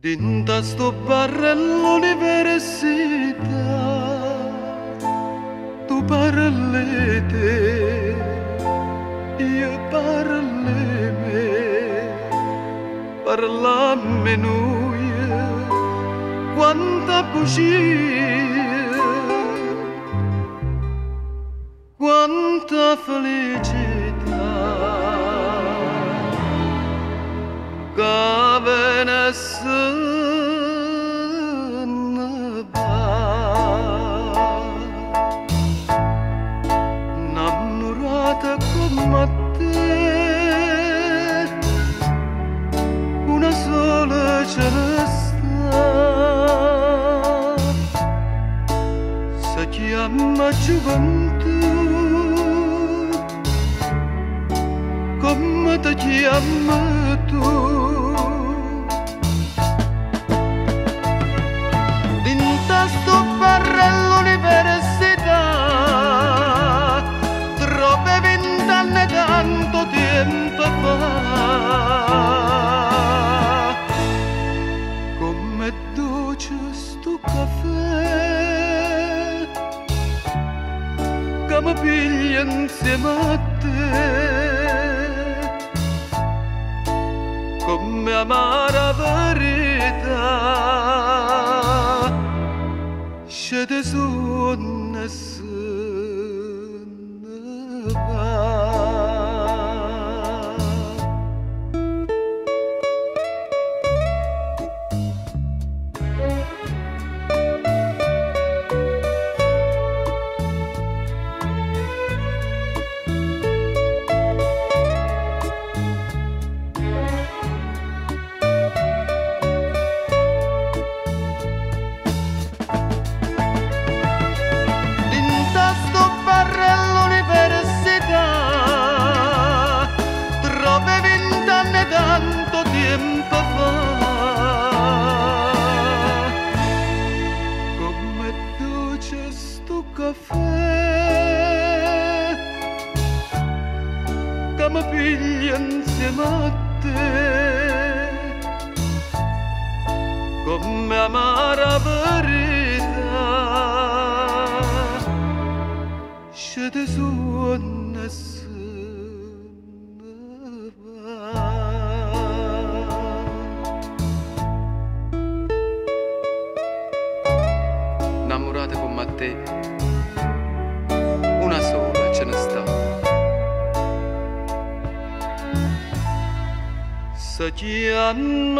Dinta sto barrello università Tu parli te Io parli me. Parlammi noi Quanta bugia. Quanta felicità. Cavenessin ecresta se chiama gioventù come ti Mi piglia insieme a te. Come amara verità. Scede su nessuno Mi piglia insieme a te. Come amara verità. Scende su nessuno va. Innamorate come te Să-ți ia în